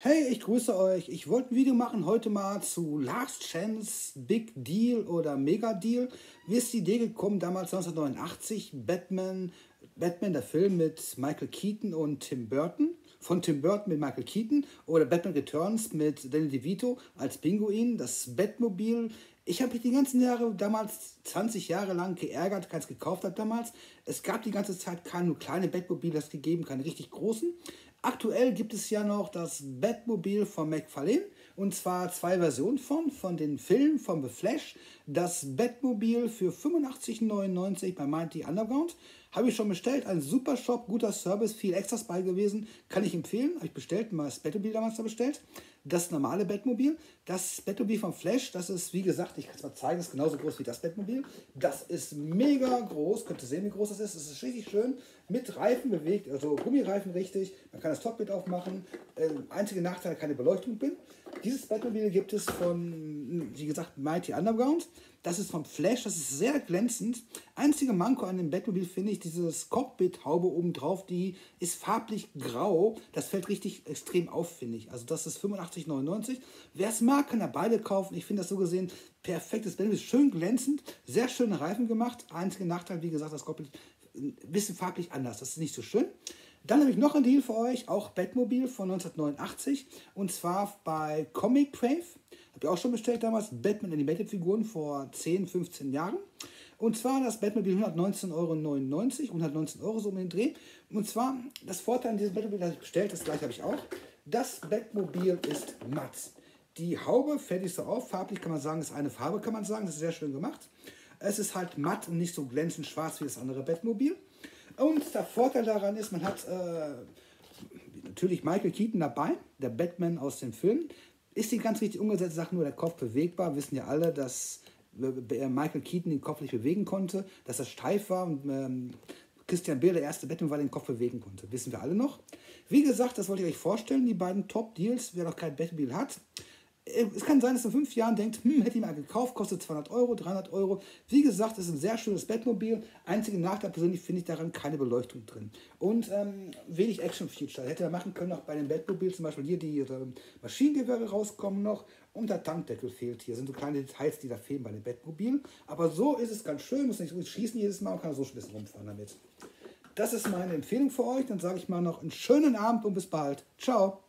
Hey, ich grüße euch. Ich wollte ein Video machen heute mal zu Last Chance, Big Deal oder Mega Deal. Mir ist die Idee gekommen, damals 1989, Batman, Batman, der Film mit Michael Keaton und Tim Burton. Von Tim Burton mit Michael Keaton oder Batman Returns mit Danny DeVito als Pinguin, das Batmobil. Ich habe mich die ganzen Jahre, damals 20 Jahre lang geärgert, keins gekauft habe damals. Es gab die ganze Zeit keine nur kleine Batmobile, das gegeben, keine richtig großen. Aktuell gibt es ja noch das Batmobil von McFarlane und zwar zwei Versionen von, von den Filmen von The Flash. Das Batmobil für 85,99 bei Mighty Underground habe ich schon bestellt. Ein super Shop, guter Service, viel Extras bei gewesen. Kann ich empfehlen. Habe ich bestellt, mal das Batmobil damals da bestellt. Das normale Batmobil. Das Batmobil von Flash, das ist, wie gesagt, ich kann es mal zeigen, ist genauso groß wie das Batmobil. Das ist mega groß. Könnt ihr sehen, wie groß das ist. Es ist richtig schön. Mit Reifen bewegt, also Gummireifen richtig. Man kann das Cockpit aufmachen. Äh, einzige Nachteil, keine Beleuchtung bin. Dieses Batmobil gibt es von, wie gesagt, Mighty Underground. Das ist vom Flash, das ist sehr glänzend. Einzige Manko an dem Batmobil finde ich, dieses Cockpit-Haube oben drauf, die ist farblich grau. Das fällt richtig extrem auf, finde ich. Also das ist 85,99. Wer es mag, kann er beide kaufen. Ich finde das so gesehen perfektes Batmobil. Schön glänzend, sehr schöne Reifen gemacht. Einziger Nachteil, wie gesagt, das Cockpit ein bisschen farblich anders. Das ist nicht so schön. Dann habe ich noch einen Deal für euch, auch Batmobil von 1989. Und zwar bei Comic Crave. Habe ich auch schon bestellt damals. Batman Animated Figuren vor 10, 15 Jahren. Und zwar das Batmobil 119,99 Euro, 119 Euro so um den Dreh. Und zwar, das Vorteil an diesem Batmobil, das ich bestellt, das gleiche habe ich auch. Das Batmobil ist matt. Die Haube nicht so auf. Farblich kann man sagen, ist eine Farbe, kann man sagen. Das ist sehr schön gemacht. Es ist halt matt und nicht so glänzend schwarz wie das andere Batmobil. Und der Vorteil daran ist, man hat äh, natürlich Michael Keaton dabei, der Batman aus dem Film. Ist die ganz richtig umgesetzte Sache nur der Kopf bewegbar? Wissen ja alle, dass äh, Michael Keaton den Kopf nicht bewegen konnte, dass er steif war und ähm, Christian Bale, der erste Batman, war, den Kopf bewegen konnte. Wissen wir alle noch. Wie gesagt, das wollte ich euch vorstellen, die beiden Top-Deals, wer noch kein Batmobil hat. Äh, es kann sein, dass in fünf Jahren denkt, hm, hätte ich mal gekauft, kostet 200 Euro, 300 Euro. Wie gesagt, es ist ein sehr schönes Bettmobil. Einzige Nachteil persönlich finde ich daran keine Beleuchtung drin. Und ähm, wenig Action-Feature. Hätte er machen können, auch bei dem Bettmobil zum Beispiel hier die äh, Maschinengewehre rauskommen noch und der Tankdeckel fehlt hier. Das sind so kleine Details, die da fehlen bei den Bettmobilen. Aber so ist es ganz schön, muss nicht schießen jedes Mal und kann so ein bisschen rumfahren damit. Das ist meine Empfehlung für euch. Dann sage ich mal noch einen schönen Abend und bis bald. Ciao.